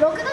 creo